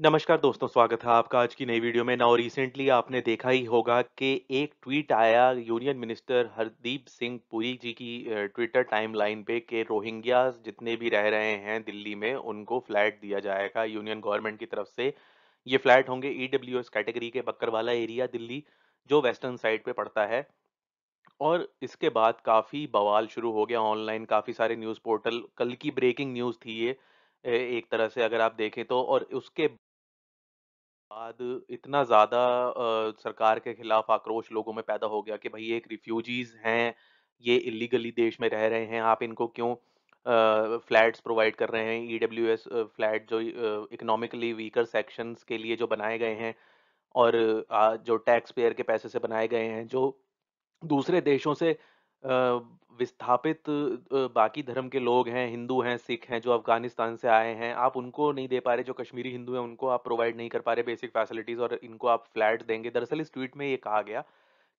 नमस्कार दोस्तों, स्वागत है आपका आज की नई वीडियो में। नाउ रिसेंटली आपने देखा ही होगा कि एक ट्वीट आया यूनियन मिनिस्टर हरदीप सिंह पुरी जी की ट्विटर टाइमलाइन पे कि रोहिंग्या जितने भी रह रहे हैं दिल्ली में, उनको फ्लैट दिया जाएगा यूनियन गवर्नमेंट की तरफ़ से। ये फ्लैट होंगे ईडब्ल्यूएस कैटेगरी के बक्करवाला एरिया दिल्ली, जो वेस्टर्न साइड पे पड़ता है। और इसके बाद काफ़ी बवाल शुरू हो गया ऑनलाइन, काफ़ी सारे न्यूज़ पोर्टल कल की ब्रेकिंग न्यूज़ थी ये एक तरह से अगर आप देखें तो और उसके बाद इतना ज़्यादा सरकार के खिलाफ आक्रोश लोगों में पैदा हो गया कि भई एक रिफ्यूजीज़ हैं, ये इल्लीगली देश में रह रहे हैं, आप इनको क्यों फ्लैट्स प्रोवाइड कर रहे हैं? ईडब्ल्यूएस अ, फ्लैट जो इकोनॉमिकली वीकर सेक्शंस के लिए जो बनाए गए हैं और जो टैक्स पेयर के पैसे से बनाए गए हैं, जो दूसरे देशों से विस्थापित बाकी धर्म के लोग हैं, हिंदू हैं, सिख हैं, जो अफ़गानिस्तान से आए हैं, आप उनको नहीं दे पा रहे, जो कश्मीरी हिंदू हैं, उनको आप प्रोवाइड नहीं कर पा रहे बेसिक फैसिलिटीज़ और इनको आप फ्लैट देंगे। दरअसल इस ट्वीट में ये कहा गया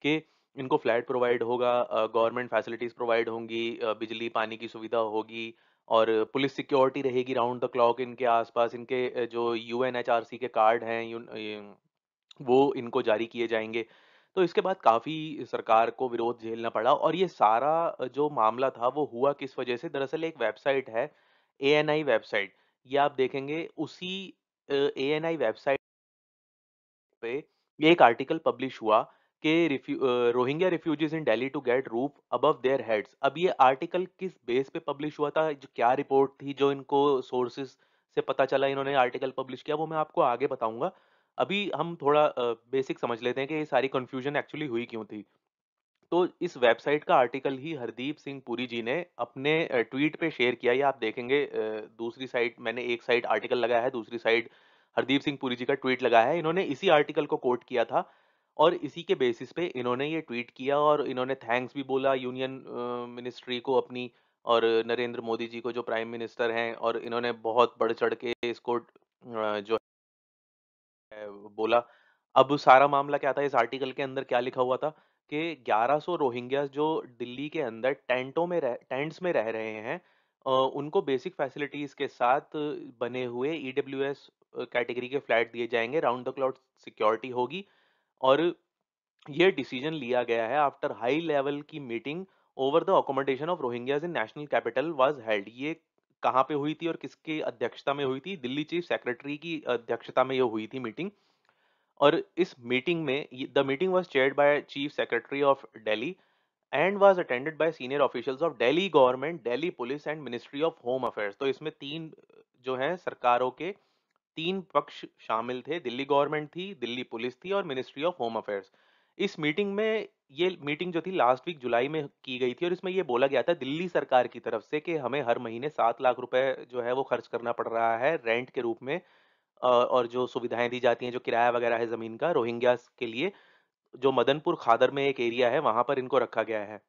कि इनको फ्लैट प्रोवाइड होगा गवर्नमेंट फैसिलिटीज़ प्रोवाइड होंगी बिजली, पानी की सुविधा होगी और पुलिस सिक्योरिटी रहेगी राउंड द क्लॉक इनके आस-पास। इनके जो यूएनएचआरसी के कार्ड हैं, वो इनको जारी किए जाएँगे। तो इसके बाद काफ़ी सरकार को विरोध झेलना पड़ा और ये सारा जो मामला था वो हुआ किस वजह से? दरअसल एक वेबसाइट है, एएनआई वेबसाइट। ये आप देखेंगे उसी एएनआई वेबसाइट पे ये एक आर्टिकल पब्लिश हुआ कि रिफ्यू Rohingya refugees in Delhi to get roof above their heads. अब ये आर्टिकल किस बेस पे पब्लिश हुआ था? जो क्या रिपोर्ट थी जो इनको सोर्सेज़ से पता चला इन्होंने आर्टिकल पब्लिश किया, वो मैं आपको आगे बताऊँगा। अभी हम थोड़ा बेसिक समझ लेते हैं कि ये सारी कन्फ्यूज़न एक्चुअली हुई क्यों थी? तो इस वेबसाइट का आर्टिकल ही हरदीप सिंह पुरी जी ने अपने ट्वीट पे शेयर किया। ये आप देखेंगे दूसरी साइड मैंने एक साइड आर्टिकल लगाया है, दूसरी साइड हरदीप सिंह पुरी जी का ट्वीट लगाया है। इन्होंने इसी आर्टिकल को कोट किया था और इसी के बेसिस पे इन्होंने ये ट्वीट किया और इन्होंने थैंक्स भी बोला यूनियन मिनिस्ट्री को अपनी और नरेंद्र मोदी जी को जो प्राइम मिनिस्टर हैं और इन्होंने बहुत बढ़-चढ़ के इसको जो बोला। अब सारा मामला क्या था? इस आर्टिकल के अंदर क्या लिखा हुआ था? कि 1100 रोहिंग्यास जो दिल्ली के अंदर टेंटों में रह टेंट्स में रह रहे हैं उनको बेसिक फैसिलिटीज़ के साथ बने हुए ईडब्ल्यूएस अ, कैटेगरी के फ्लैट दिए जाएँगे, राउंड द क्लॉक सिक्योरिटी होगी। और ये डिसीज़न लिया गया है आफ्टर हाई लेवल की meeting over the accommodation of Rohingyas in national capital was held. ये कहाँ पे हुई थी और किसकी अध्यक्षता में हुई थी? दिल्ली चीफ सेक्रेटरी की अध्यक्षता में ये हुई थी मीटिंग। और इस मीटिंग में the meeting was chaired by chief secretary of Delhi and was attended by senior officials of Delhi government Delhi police and ministry of home affairs. तो इसमें तीन, जो है, सरकारों के तीन पक्ष शामिल थे। दिल्ली गवर्नमेंट थी, दिल्ली पुलिस थी और मिनिस्ट्री ऑफ़ होम अफेयर्स। इस मीटिंग में ये मीटिंग जो थी लास्ट वीक जुलाई में की गई थी और इसमें ये बोला गया था दिल्ली सरकार की तरफ़ से कि हमें हर महीने सात लाख रुपए जो है वो खर्च करना पड़ रहा है रेंट के रूप में और जो सुविधाएँ दी जाती हैं, जो किराया वगैरह है ज़मीन का रोहिंग्यास के लिए, जो मदनपुर खादर में एक एरिया है वहाँ पर इनको रखा गया है।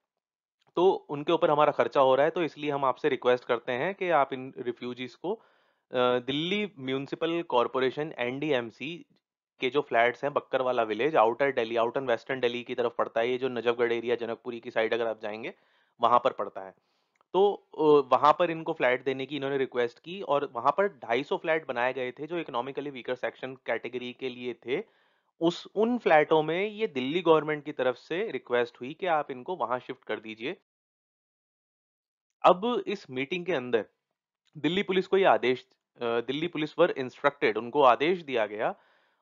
तो उनके ऊपर हमारा खर्चा हो रहा है तो इसलिए हम आपसे रिक्वेस्ट करते हैं कि आप इन रिफ्यूजीज को दिल्ली म्यूनिसिपल कॉरपोरेशन एनडीएमसी के जो फ्लैट्स हैं Bakkarwala village, outer Delhi, outer western Delhi की तरफ़ पड़ता है ये जो नजफगढ़ एरिया, जनकपुरी की साइड अगर आप जाएँगे, वहाँ पर पड़ता है तो वहाँ पर इनको फ्लैट देने की इन्होंने रिक्वेस्ट की और वहाँ पर 250 फ्लैट बनाए गए थे, जो इकोनॉमिकली वीकर सेक्शन कैटेगरी के लिए थे। उस, उन फ्लैटों में ये दिल्ली गवर्नमेंट की तरफ़ से रिक्वेस्ट हुई कि आप इनको वहाँ शिफ्ट कर दीजिए। अब इस मीटिंग के अंदर दिल्ली पुलिस को ये आदेश दिल्ली पुलिस वर इंस्ट्रक्टेड, उनको आदेश दिया गया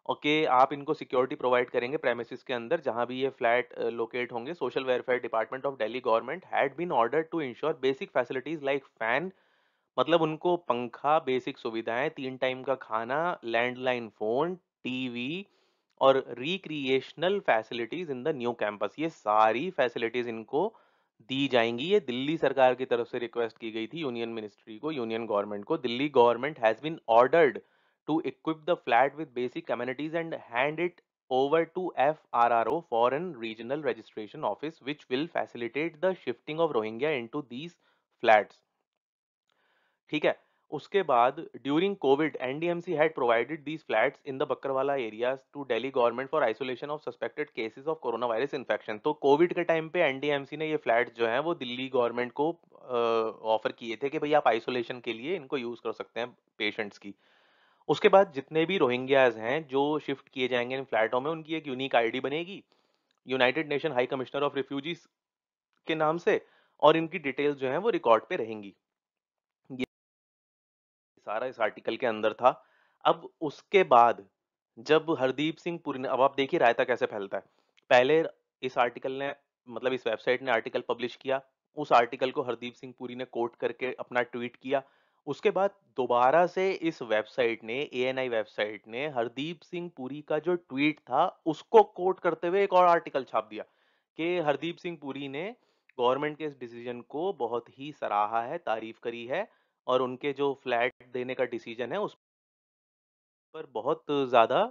और कि आप इनको सिक्योरिटी प्रोवाइड करेंगे प्रेमिसेस के अंदर जहाँ भी ये फ्लैट लोकेट होंगे social welfare department of Delhi government had been order to ensure basic facilities like fan मतलब उनको पंखा, बेसिक सुविधाएँ तीन टाइम का खाना, लैंडलाइन फ़ोन, टीवी और recreational facilities in the new campus. ये सारी फैसिलिटीज़ इनको दी जाएँगी ये दिल्ली सरकार की तरफ़ से रिक्वेस्ट की गई थी यूनियन मिनिस्ट्री को, यूनियन गवर्नमेंट को। Delhi government has been ordered to equip the flat with basic amenities and hand it over to FRRO, Foreign Regional Registration Office, which will facilitate the shifting of Rohingya into these flats. ठीक है? उसके बाद during COVID NDMC had provided these flats in the Bakarwala areas to Delhi government for isolation of suspected cases of corona virus infection तो COVID के time पे NDMC ने ये flats जो हैं वो दिल्ली गवर्नमेंट को ऑफ़र किए थे कि भाई आप आइसोलेशन के लिए इनको यूज़ कर सकते हैं पेशेंट्स की। उसके बाद जितने भी रोहिंग्याज़ हैं, जो शिफ्ट किए जाएँगे इन फ्लैटों में, उनकी एक यूनिक आईडी बनेगी, United Nation High Commissioner of Refugees के नाम से और इनकी डिटेल्स जो हैं वो रिकॉर्ड पे रहेंगी। ये सारा इस आर्टिकल के अंदर था। अब उसके बाद जब हरदीप सिंह पुरी अब आप देखिए रायता कैसे फैलता है। पहले इस आर्टिकल ने मतलब इस वेबसाइट ने आर्टिकल पब्लिश किया, उस आर्टिकल को हरदीप सिंह पुरी ने कोट करके अपना ट्वीट किया। उसके बाद दोबारा से इस वेबसाइट ने एएनआई वेबसाइट ने हरदीप सिंह पुरी का जो ट्वीट था, उसको कोट करते हुए एक और आर्टिकल छाप दिया कि हरदीप सिंह पुरी ने गवर्नमेंट के इस डिसीज़न को बहुत ही सराहा है, तारीफ़ करी है और उनके जो फ्लैट देने का डिसीज़न है उस पर बहुत ज़्यादा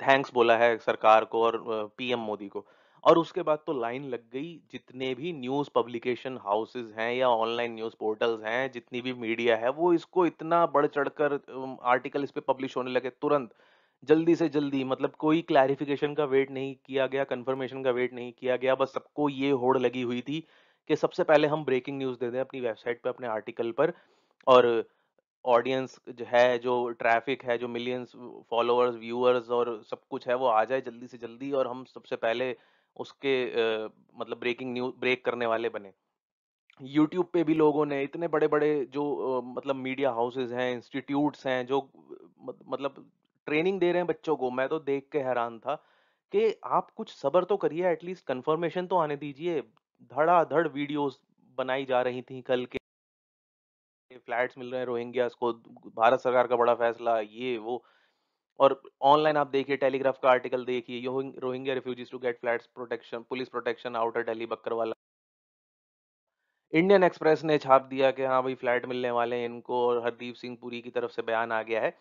थैंक्स बोला है सरकार को और पीएम मोदी को। और उसके बाद तो लाइन लग गई जितने भी न्यूज़ पब्लिकेशन हाउसेज़ हैं या ऑनलाइन न्यूज़ पोर्टल्स हैं, जितनी भी मीडिया है, वो इसको इतना बढ़-चढ़ कर आर्टिकल इस पर पब्लिश होने लगे तुरंत। जल्दी से जल्दी मतलब कोई क्लैरिफिकेशन का वेट नहीं किया गया, कन्फर्मेशन का वेट नहीं किया गया, बस सबको ये होड़ लगी हुई थी कि सबसे पहले हम ब्रेकिंग न्यूज़ दे दें अपनी वेबसाइट पर अपने आर्टिकल पर और ऑडियंस ज है, जो ट्रैफ़िक है, जो मिलियंस फॉलोअर्स, व्यूअर्स और सब कुछ है, वो आ जाए जल्दी से जल्दी और हम सबसे पहले उसके अ, मतलब ब्रेकिंग न्यूज़ ब्रेक करने वाले बने। यूट्यूब पे भी लोगों ने इतने बड़े-बड़े जो अ, मतलब मीडिया हाउसेज़ हैं, इंस्टीट्यूट्स हैं, जो मतलब ट्रेनिंग दे रहे हैं बच्चों को, मैं तो देख के हैरान था कि आप कुछ सब्र तो करिए, एट लीस्ट कन्फर्मेशन तो आने दीजिए। धड़ाधड़ वीडियोज़ बनाई जा रही थी कल के फ्लैट्स मिल रहे हैं रोहिंग्यास को, भारत सरकार का बड़ा फैसला, ये वो और ऑनलाइन आप देखिए टेलीग्राफ का आर्टिकल देखिए, Rohingya refugees to get flats protection, police protection outer Delhi Bakkarwala. Indian Express ने छाप दिया कि हाँ भाई फ्लैट मिलने वाले हैं इनको और हरदीप सिंह पुरी की तरफ़ से बयान आ गया है।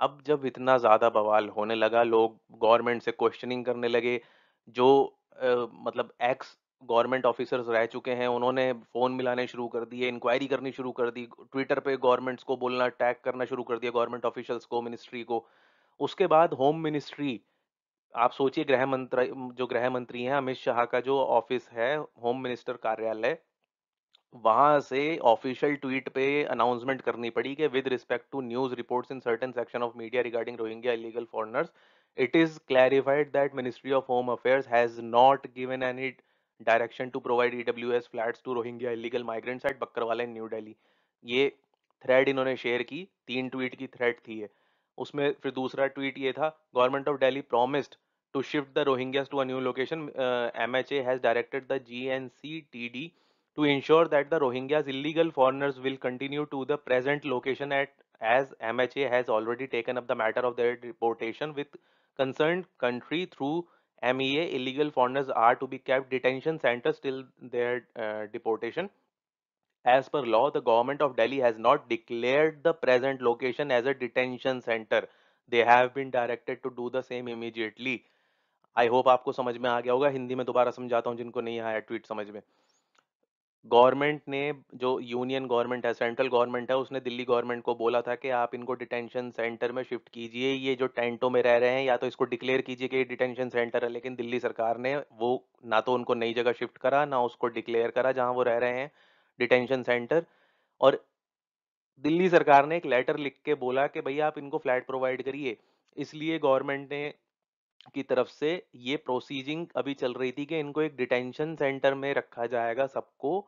अब जब इतना ज़्यादा बवाल होने लगा, लोग गवर्नमेंट से क्वेश्चनिंग करने लगे, जो अ, मतलब एक्स गवर्नमेंट ऑफिसर्स रह चुके हैं, उन्होंने फ़ोन मिलाने शुरू कर दिए, इंक्वायरी करनी शुरू कर दी, ट्विटर पे गवर्नमेंट्स को बोलना, टैग करना शुरू कर दिया गवर्नमेंट ऑफिशियल्स को, मिनिस्ट्री को। उसके बाद होम मिनिस्ट्री, आप सोचिए गृह मंत्र जो गृह मंत्री हैं, अमित शाह का जो ऑफ़िस है, होम मिनिस्टर कार्यालय वहाँ से ऑफिशियल ट्वीट पे अनाउंसमेंट करनी पड़ी कि with respect to news reports in certain section of media regarding Rohingya illegal foreigners, it is clarified that Ministry of Home Affairs has not given any direction to provide E W S flat to Rohingya, illegal migrants at Bakarwala in New Delhi ये thread इन्होंने share की, तीन tweet की thread थी ये। उसमें फिर दूसरा ट्वीट ये था government of Delhi promised to shift the Rohingyas to a new location M H has directed the G N C T D to ensure that the Rohingyas illegal foreigners will continue to the present location at as M H A has already taken up the matter of the deportation with concern country through MEA illegal foreigners are to be kept detention centers till their uh, deportation. As per law, the government of Delhi has not declared the present location as a detention center. They have been directed to do the same immediately. I hope आपको समझ में आ गया होगा हिंदी में दोबारा समझाता हूँ जिनको नहीं आया ट्वीट समझ में गवर्नमेंट ने जो यूनियन गवर्नमेंट है, सेंट्रल गवर्नमेंट है, उसने दिल्ली गवर्नमेंट को बोला था कि आप इनको डिटेंशन सेंटर में शिफ्ट कीजिए, ये जो टेंटों में रह रहे हैं, या तो इसको डिक्लेयर कीजिए कि ये डिटेंशन सेंटर है, लेकिन दिल्ली सरकार ने वो ना तो उनको नई जगह शिफ्ट करा, ना उसको डिक्लेयर करा, जहाँ वो रह रहे हैं, डिटेंशन सेंटर। और दिल्ली सरकार ने एक लेटर लिख के बोला कि भैया आप इनको फ्लैट प्रोवाइड करिए, इसलिए गवर्नमेंट ने की तरफ़ से ये प्रोसीजिंग अभी चल रही थी कि इनको एक डिटेंशन सेंटर में रखा जाएगा सबको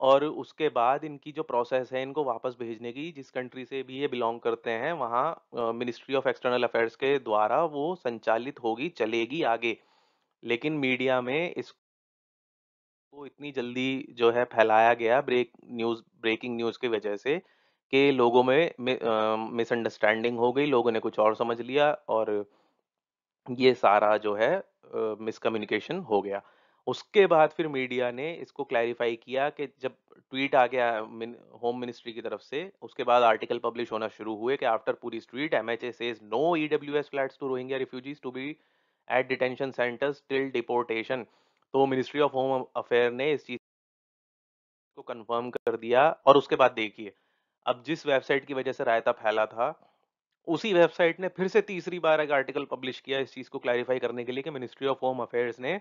और उसके बाद इनकी जो प्रोसेस है इनको वापस भेजने की, जिस कंट्री से भी ये बिलोंग करते हैं, वहाँ मिनिस्ट्री ऑफ़ एक्सटर्नल अफेयर्स के द्वारा वो संचालित होगी, चलेगी आगे। लेकिन मीडिया में इसको इतनी जल्दी जो है फैलाया गया ब्रेक न्यूज़, ब्रेकिंग न्यूज़ की वजह से कि लोगों में मिसअंडरस्टैंडिंग हो गई, लोगों ने कुछ और समझ लिया और ये सारा जो है मिसकम्युनिकेशन हो गया। उसके बाद फिर मीडिया ने इसको क्लैरिफाई किया कि जब ट्वीट आ गया होम मिनिस्ट्री की तरफ़ से, उसके बाद आर्टिकल पब्लिश होना शुरू हुए कि after Puri tweet MHA says no E W S flats to Rohingya refugees to be at detention centres till deportation तो मिनिस्ट्री ऑफ़ होम अफेयर ने इस चीज़ को कंफर्म कर दिया और उसके बाद देखिए, अब जिस वेबसाइट की वजह से रायता फैला था उसी वेबसाइट ने फिर से तीसरी बार एक आर्टिकल पब्लिश किया इस चीज़ को क्लैरिफाई करने के लिए कि मिनिस्ट्री ऑफ़ होम अफेयर्स ने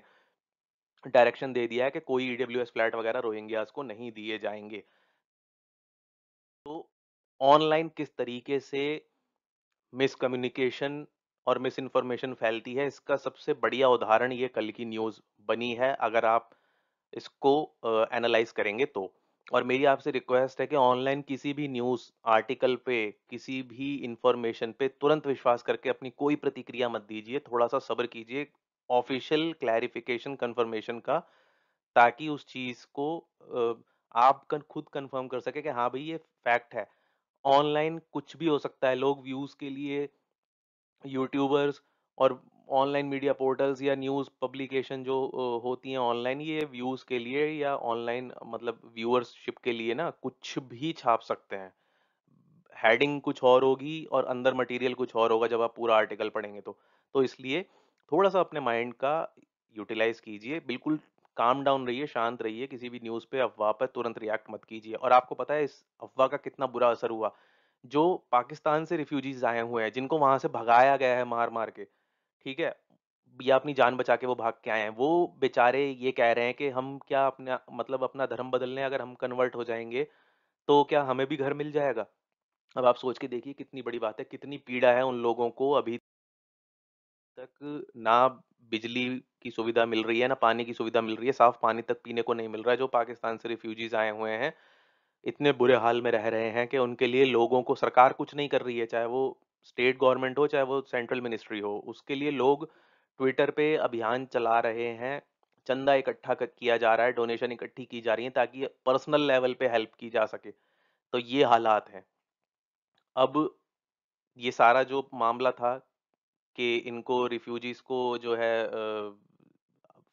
डायरेक्शन दे दिया है कि कोई ईडब्ल्यूएस फ्लैट वगैरह रोहिंग्यास को नहीं दिए जाएँगे तो ऑनलाइन किस तरीके से मिसकम्युनिकेशन और मिस इन्फॉर्मेशन फैलती है, इसका सबसे बढ़िया उदाहरण ये कल की न्यूज़ बनी है, अगर आप इसको एनालाइज़ करेंगे तो। और मेरी आपसे रिक्वेस्ट है कि ऑनलाइन किसी भी न्यूज़ आर्टिकल पे, किसी भी इंफॉर्मेशन पे तुरंत विश्वास करके अपनी कोई प्रतिक्रिया मत दीजिए, थोड़ा-सा सब्र कीजिए ऑफ़िशियल क्लैरिफ़िकेशन कन्फर्मेशन का, ताकि उस चीज़ को आप खुद कन्फर्म कर सके कि हाँ भाई ये फैक्ट है। ऑनलाइन कुछ भी हो सकता है, लोग व्यूज़ के लिए यूट्यूबर्स और ऑनलाइन मीडिया पोर्टल्स या न्यूज़ पब्लिकेशन जो होती हैं ऑनलाइन ये व्यूज़ के लिए या ऑनलाइन मतलब व्यूअरशिप के लिए ना कुछ भी छाप सकते हैं। हेडिंग कुछ और होगी और अंदर मटेरियल कुछ और होगा जब आप पूरा आर्टिकल पढ़ेंगे तो। तो इसलिए थोड़ा-सा अपने माइंड का यूटिलाइज़ कीजिए, बिल्कुल काम डाउन रहिए, शांत रहिए, किसी भी न्यूज़ पे, अफ़वाह पर तुरंत रिएक्ट मत कीजिए। और आपको पता है इस अफ़वाह का कितना बुरा असर हुआ? जो पाकिस्तान से रिफ्यूजीज़ आए हुए हैं, जिनको वहाँ से भगाया गया है मार-मार के, ठीक है? या अपनी जान बचा के वो भाग के आए हैं, वो बेचारे ये कह रहे हैं कि हम क्या अपना मतलब अपना धर्म बदलने अगर हम कन्वर्ट हो जाएँगे तो क्या हमें भी घर मिल जाएगा? अब आप सोच के देखिए कितनी बड़ी बात है, कितनी पीड़ा है उन लोगों को अभी तक ना बिजली की सुविधा मिल रही है, ना पानी की सुविधा मिल रही है, साफ़ पानी तक पीने को नहीं मिल रहा है, जो पाकिस्तान से रिफ्यूजीज़ आए हुए हैं। इतने बुरे हाल में रह रहे हैं कि उनके लिए लोगों को सरकार कुछ नहीं कर रही है, चाहे वो स्टेट गवर्नमेंट हो, चाहे वो सेंट्रल मिनिस्ट्री हो। उसके लिए लोग ट्विटर पे अभियान चला रहे हैं, चंदा इकट्ठा किया जा रहा है, डोनेशन इकट्ठी की जा रही है ताकि पर्सनल लेवल पे हेल्प की जा सके। तो ये हालात हैं। अब ये सारा जो मामला था कि इनको रिफ्यूजीज़ को जो है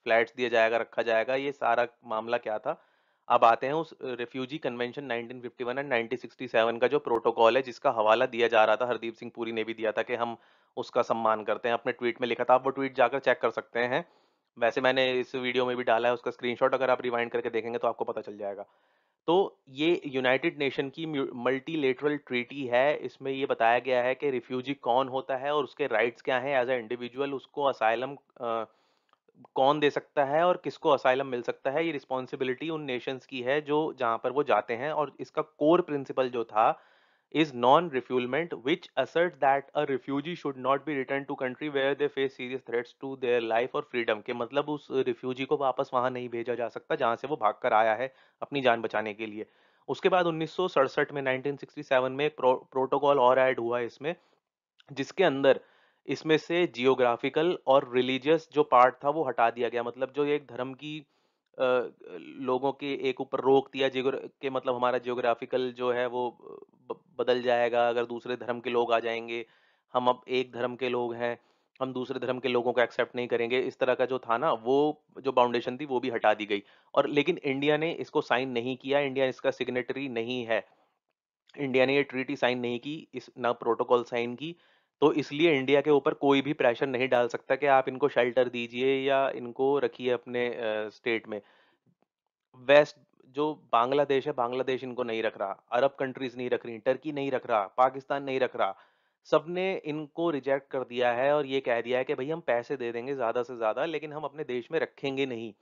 फ्लैट्स दिया जाएगा, रखा जाएगा, ये सारा मामला क्या था? अब आते हैं उस रिफ्यूजी कन्वेंशन 1951 एंड 1967 का जो प्रोटोकॉल है, जिसका हवाला दिया जा रहा था, हरदीप सिंह पुरी ने भी दिया था कि हम उसका सम्मान करते हैं, अपने ट्वीट में लिखा था, आप वो ट्वीट जाकर चेक कर सकते हैं। वैसे मैंने इस वीडियो में भी डाला है उसका स्क्रीनशॉट, अगर आप रिवाइंड करके देखेंगे तो आपको पता चल जाएगा। तो ये यूनाइटेड नेशन की मल्टीलेटरल ट्रीटी है, इसमें ये बताया गया है कि रिफ्यूजी कौन होता है और उसके राइट्स क्या हैं एज़ अ इंडिविजुअल उसको असाइलम कौन दे सकता है और किसको असाइलम मिल सकता है, ये रिस्पॉन्सिबिलिटी उन नेशंस की है जो जहाँ पर वो जाते हैं और इसका कोर प्रिंसिपल जो था is non refoulement which assert that a refugee should not be return to country where they face serious threats to their life और फ्रीडम के मतलब उस रिफ्यूजी को वापस वहाँ नहीं भेजा जा सकता जहाँ से वो भाग कर आया है अपनी जान बचाने के लिए। उसके बाद 1967 में 1967 में एक प्रो, प्रोटोकॉल और ऐड हुआ इसमें जिसके अंदर इसमें से जियोग्राफिकल और रिलीजियस जो पार्ट था वो हटा दिया गया। मतलब जो एक धर्म की लोगों के एक ऊपर रोक दिया के मतलब हमारा जियोग्राफिकल जो है वो बदल जाएगा। अगर दूसरे धर्म के लोग आ जाएँगे हम अब एक धर्म के लोग हैं, हम दूसरे धर्म के लोगों को एक्सेप्ट नहीं करेंगे, इस तरह का जो था ना वो जो बाउंडेशन थी वो भी हटा दी गई। और लेकिन इंडिया ने इसको साइन नहीं किया, इंडिया इसका सिग्नेटरी नहीं है। इंडिया ने ये ट्रीटी साइन नहीं की, इस ना प्रोटोकॉल साइन की, तो इसलिए इंडिया के ऊपर कोई भी प्रेशर नहीं डाल सकता कि आप इनको शेल्टर दीजिए या इनको रखिए अपने स्टेट में। वेस्ट जो बांग्लादेश है, बांग्लादेश इनको नहीं रख रहा, अरब कंट्रीज़ नहीं रख रही, टर्की नहीं रख रहा, पाकिस्तान नहीं रख रहा। सबने इनको रिजेक्ट कर दिया है और ये कह दिया है कि भाई हम पैसे दे देंगे ज़्यादा से ज़्यादा लेकिन हम अपने देश में रखेंगे नहीं।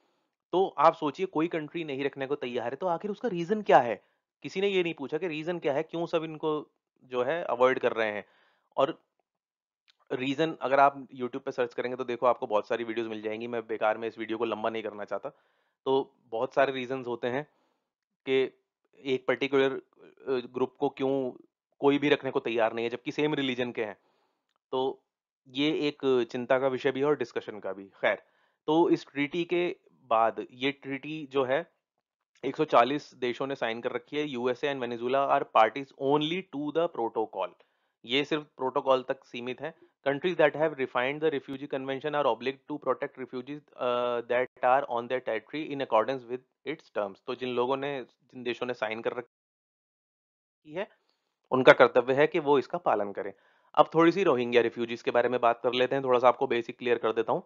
तो आप सोचिए कोई कंट्री नहीं रखने को तैयार है, तो आखिर उसका रीज़न क्या है? किसी ने ये नहीं पूछा कि रीज़न क्या है? क्यों सब इनको जो है अवॉइड कर रहे हैं? और रीज़न अगर आप यूट्यूब पे सर्च करेंगे तो देखो आपको बहुत सारी वीडियोज़ मिल जाएँगी मैं बेकार में इस वीडियो को लंबा नहीं करना चाहता। तो बहुत सारे रीज़न्स होते हैं कि एक पर्टिकुलर ग्रुप को क्यों कोई भी रखने को तैयार नहीं है, जबकि सेम रिलीजन के हैं। तो ये एक चिंता का विषय भी है और डिस्कशन का भी। खैर, तो इस ट्रीटी के बाद ये ट्रीटी जो है 140 देशों ने साइन कर रखी है। USA and Venezuela are parties only to the protocol. ये सिर्फ़ प्रोटोकॉल तक सीमित है। Countries that have refined the refugee convention are obliged to protect refugees uh, that are on their territory in accordance with its terms. तो जिन लोगों ने जिन देशों ने साइन कर रखी है उनका कर्तव्य है कि वो इसका पालन करें। अब थोड़ी-सी रोहिंग्या रिफ्यूजीज़ के बारे में बात कर लेते हैं, थोड़ा-सा आपको बेसिक क्लियर कर देता हूँ,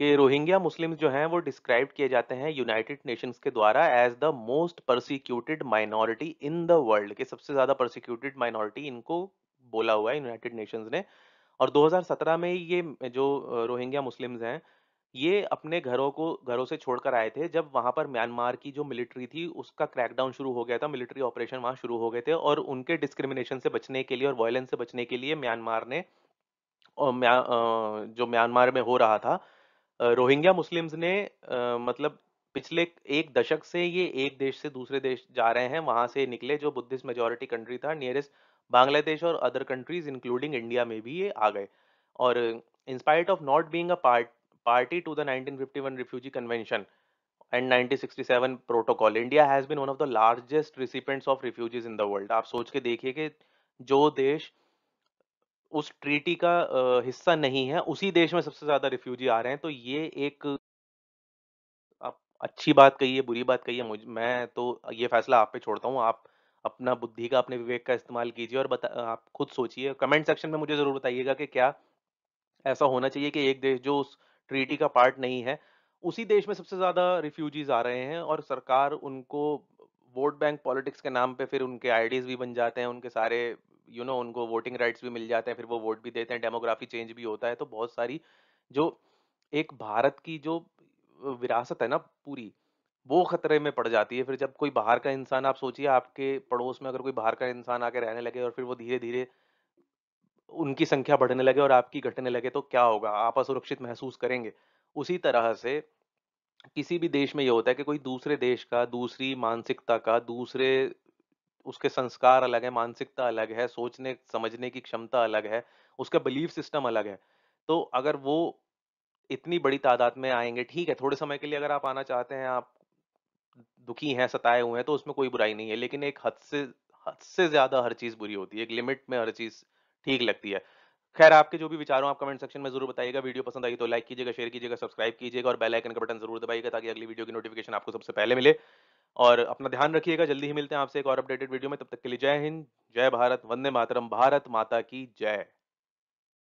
कि रोहिंग्या मुस्लिम्स जो हैं वो डिस्क्राइब किए जाते हैं यूनाइटेड नेशंस के द्वारा as the most persecuted minority in the world कि सबसे ज़्यादा परसिक्यूटेड माइनॉरिटी इनको बोला हुआ है यूनाइटेड नेशंस ने और 2017 में ये जो रोहिंग्या मुस्लिम्स हैं, ये अपने घरों को घरों से छोड़कर आए थे जब वहाँ पर म्यांमार की जो मिलिट्री थी उसका क्रैकडाउन शुरू हो गया था, मिलिट्री ऑपरेशन वहाँ शुरू हो गए थे और उनके डिस्क्रिमिनेशन से बचने के लिए और वायलेंस से बचने के लिए म्यांमार ने म्या जो म्यांमार में हो रहा था रोहिंग्या मुस्लिम्स ने मतलब पिछले एक दशक से ये एक देश से दूसरे देश जा रहे हैं, वहाँ से निकले जो बुद्धिस्ट मेजोरिटी कंट्री था नियरेस्ट बांग्लादेश और अदर कंट्रीज़ इंक्लूडिंग इंडिया में भी ये आ गए। और in spite of not being a part party to the 1951 Refugee Convention and 1967 Protocol, India has been one of the largest recipients of refugees in the world. आप सोच के देखिए कि जो देश उस ट्रीटी का हिस्सा नहीं है, उसी देश में सबसे ज़्यादा रिफ्यूजी आ रहे हैं, तो ये एक आप अच्छी बात कही है, बुरी बात कही है, मुझ मैं तो ये फैसला आप पे छोड़ता हूँ। आप अपना बुद्धि का, अपने विवेक का इस्तेमाल कीजिए और बता आप खुद सोचिए। कमेंट सेक्शन में मुझे ज़रूर बताइएगा कि क्या ऐसा होना चाहिए कि एक देश जो उस ट्रीटी का पार्ट नहीं है, उसी देश में सबसे ज़्यादा रिफ्यूजीज़ आ रहे हैं और सरकार उनको वोट बैंक पॉलिटिक्स के नाम पे फिर उनके आईडीज़ भी बन जाते हैं, उनके सारे यू नो उनको वोटिंग राइट्स भी मिल जाते हैं, फिर वो वोट भी देते हैं, डेमोग्राफी चेंज भी होता है। तो बहुत सारी जो एक भारत की जो विरासत है ना पूरी, वो खतरे में पड़ जाती है। फिर जब कोई बाहर का इंसान आप सोचिए आपके पड़ोस में अगर कोई बाहर का इंसान आके रहने लगे और फिर वो धीरे-धीरे उनकी संख्या बढ़ने लगे और आपकी घटने लगे तो क्या होगा? आप असुरक्षित महसूस करेंगे। उसी तरह से किसी भी देश में ये होता है कि कोई दूसरे देश का, दूसरी मानसिकता का, दूसरे उसके संस्कार अलग है, मानसिकता अलग है, सोचने-समझने की क्षमता अलग है, उसका बिलीफ सिस्टम अलग है। तो अगर वो इतनी बड़ी तादाद में आएँगे ठीक है, थोड़े समय के लिए अगर आप आना चाहते हैं, आप दुखी हैं, सताए हुए हैं, तो उसमें कोई बुराई नहीं है। लेकिन एक हद से हद से ज़्यादा हर चीज़ बुरी होती है। एक लिमिट में हर चीज़ ठीक लगती है। ख़ैर आपके जो भी विचार हों आप कमेंट सेक्शन में ज़रूर बताइएगा। वीडियो पसंद आई तो लाइक कीजिएगा, शेयर कीजिएगा, सब्सक्राइब कीजिएगा और बेल आइकन का बटन ज़रूर दबाइएगा ताकि अगली वीडियो की नोटिफ़िकेशन आपको सबसे पहले मिले। और अपना ध्यान रखिएगा, जल्दी ही मिलते हैं आपसे एक और अपडेटेड वीडियो में। तब तक के लिए जय हिंद, जय भारत, वंदे मातरम, भारत माता की जय।